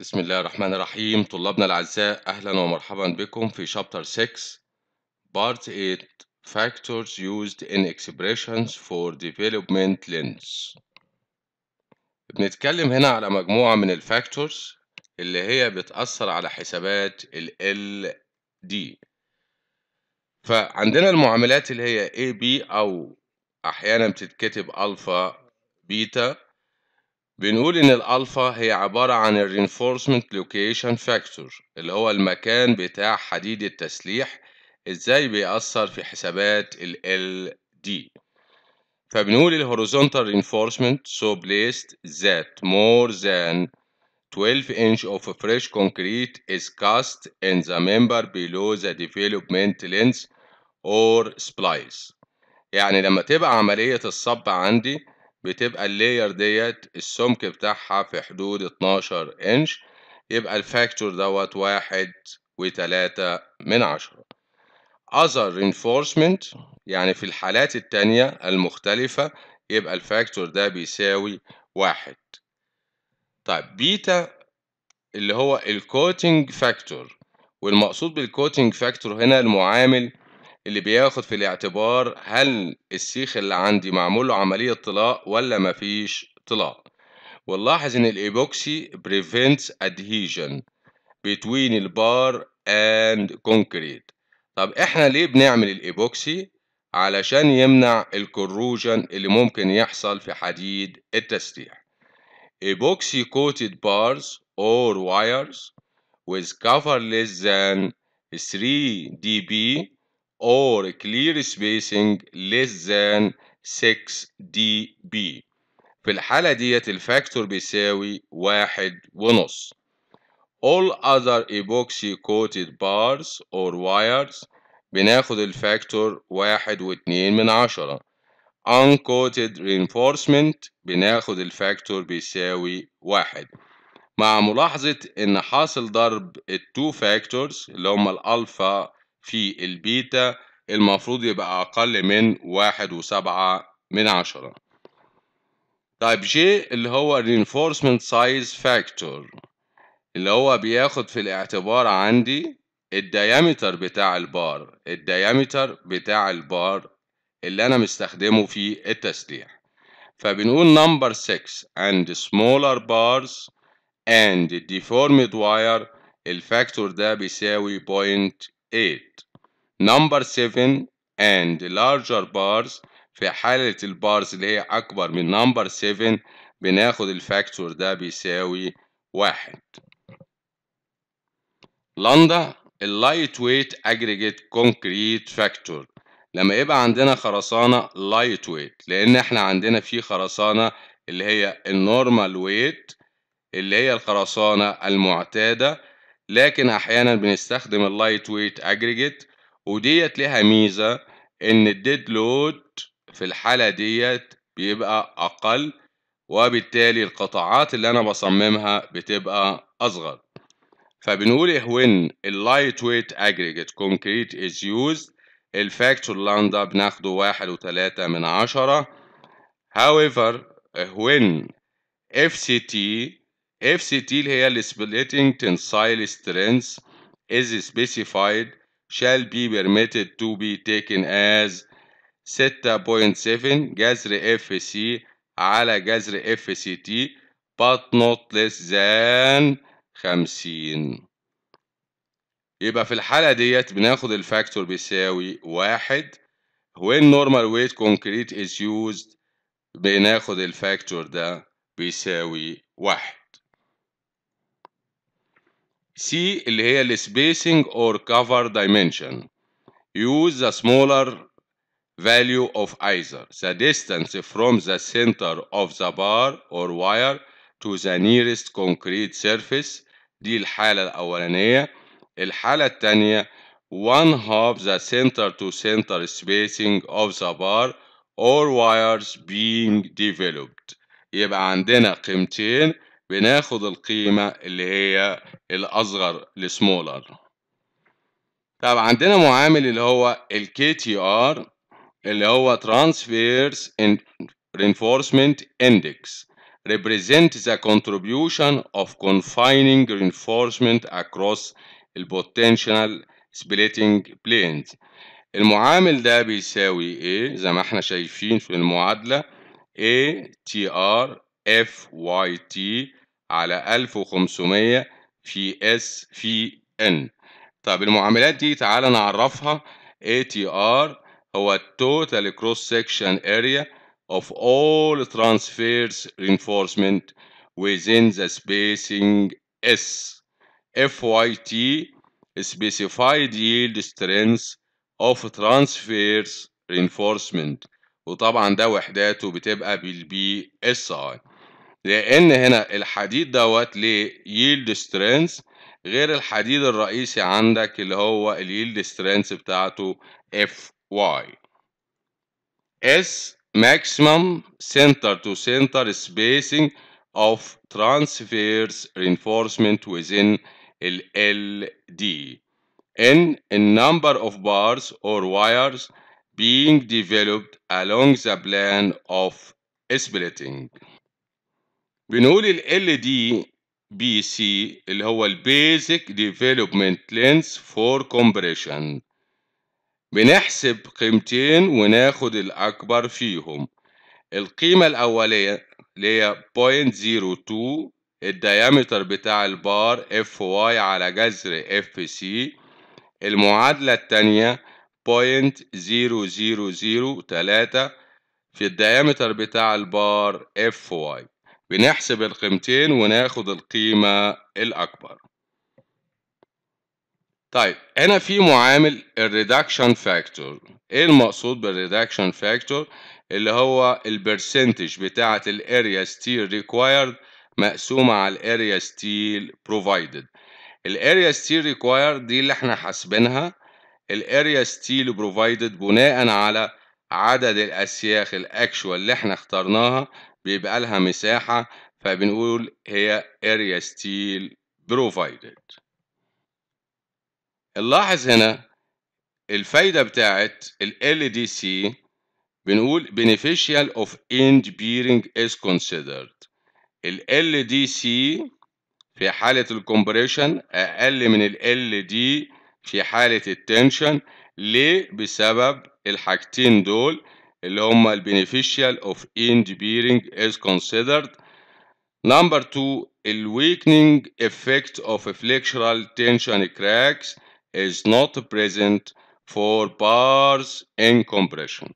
بسم الله الرحمن الرحيم. طلابنا الأعزاء أهلا ومرحبا بكم في شابتر 6 Part 8 Factors used in expressions for development lengths بنتكلم هنا على مجموعة من الفاكتورز اللي هي بتأثر على حسابات ال LD فعندنا المعاملات اللي هي AB أو أحيانا بتتكتب ألفا بيتا بنقول إن الألفا هي عبارة عن ال reinforcement location factor اللي هو المكان بتاع حديد التسليح إزاي بيأثر في حسابات ال LD فبنقول ال horizontal reinforcement so placed that more than 12 inch of fresh concrete is cast in the member below the development length or splice يعني لما تبقى عملية الصب عندي بتبقى ال layer ديت السمك بتاعها في حدود 12 انش يبقى ال factor دوت واحد وتلاتة من عشرة. Other reinforcement يعني في الحالات التانية المختلفة يبقى ال factor ده بيساوي واحد. طيب بيتا اللي هو ال coating factor والمقصود بال coating factor هنا المعامل اللي بياخد في الاعتبار هل السيخ اللي عندي معمول له عملية طلاء ولا مفيش طلاء ونلاحظ إن الإيبوكسي prevents adhesion between ال bar and concrete. طب إحنا ليه بنعمل الإيبوكسي؟ علشان يمنع ال corrosion اللي ممكن يحصل في حديد التسليح epoxy coated bars or wires with cover less than 3 dB or clear spacing less than 6 dB. في الحالة ديت الفاكتور بيساوي واحد ونص. All other epoxy coated bars or wires بناخد الفاكتور واحد واتنين من عشرة. Uncoated reinforcement بناخد ال factor بيساوي واحد. مع ملاحظة إن حاصل ضرب ال two factors اللي هما الألفا في البيتا المفروض يبقى أقل من واحد وسبعة من عشرة. طيب جي اللي هو reinforcement size factor اللي هو بياخد في الاعتبار عندي الديامتر بتاع البار الديامتر بتاع البار اللي أنا مستخدمه في التسليح فبنقول number 6 and smaller bars and deformed wire ال factor ده بيساوي 0.8 number 7 and larger bars. في حالة ال bars اللي هي أكبر من number 7 بناخد ال factor ده بيساوي واحد. لندا ال lightweight aggregate concrete factor. لما يبقى عندنا خرسانة lightweight لأن إحنا عندنا في خرسانة اللي هي ال normal weight اللي هي الخرسانة المعتادة. لكن أحيانا بنستخدم ال lightweight aggregate وديت لها ميزة إن ال dead load في الحالة ديت بيبقى أقل وبالتالي القطاعات اللي أنا بصممها بتبقى أصغر. فبنقول when اللايت ويت aggregate concrete is used الفاكتور لاندا بناخده واحد وتلاتة من عشرة. However when FCT FCT اللي هي splitting tensile strength is specified shall be permitted to be taken as 6.7 جذر FC على جذر FCT but not less than 50 يبقى في الحالة ديت بناخد الفاكتور بيساوي واحد when normal weight concrete is used بناخد الفاكتور ده بيساوي واحد C اللي هي ال spacing or cover dimension use the smaller value of either the distance from the center of the bar or wire to the nearest concrete surface دي الحالة الأولانية الحالة الثانية one half the center to center spacing of the bar or wires being developed يبقى عندنا قيمتين بناخد القيمة اللي هي الأصغر السمولر طب عندنا معامل اللي هو ال KTR اللي هو Transverse Reinforcement Index represent the contribution of confining reinforcement across potential splitting planes المعامل ده بيساوي إيه زي ما إحنا شايفين في المعادلة A TR F Y T على 1500 في S في N طب المعاملات دي تعالى نعرفها ATR هو total cross section area of all transverse reinforcement within the spacing S FYT specified yield strength of transverse reinforcement وطبعا ده وحداته بتبقى بالبي اس اي لأن هنا الحديد دوت ليه yield strength غير الحديد الرئيسي عندك اللي هو اليلد سترينث بتاعته واي اس maximum center to center spacing of transverse reinforcement within ال LD n a number of bars or wires being developed along the plan of splitting بنقول ال LDC اللي هو ال basic development length for compression بنحسب قيمتين وناخد الأكبر فيهم. القيمة الأولية اللي هي 0.02 ال diameter بتاع ال bar ال Fy على جذر سي المعادلة التانية 0.0003 في ال diameter بتاع ال bar ال Fy بنحسب القيمتين وناخد القيمة الأكبر. طيب هنا في معامل ال reduction factor إيه المقصود بال reduction factor اللي هو ال percentage بتاعة ال area steel required مقسومة على ال area steel provided ال area steel required دي اللي إحنا حاسبينها. ال area steel provided بناء على عدد الأسياخ ال actual اللي إحنا اخترناها بيبقى لها مساحة فبنقول هي area steel provided. نلاحظ هنا الفايدة بتاعت ال LDC بنقول beneficial of end bearing is considered. ال LDC في حالة الكمبريشن أقل من ال LD في حالة التنشن ليه؟ بسبب الحاجتين دول Lomal beneficial of end bearing is considered. Number two, a weakening effect of flexural tension cracks is not present for bars in compression.